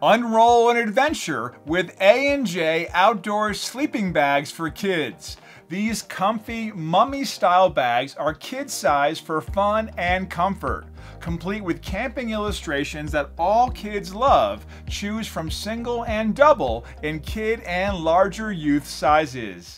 Unroll an adventure with A&J Outdoor Sleeping Bags for Kids. These comfy, mummy-style bags are kid-sized for fun and comfort. Complete with camping illustrations that all kids love, choose from single and double in kid and larger youth sizes.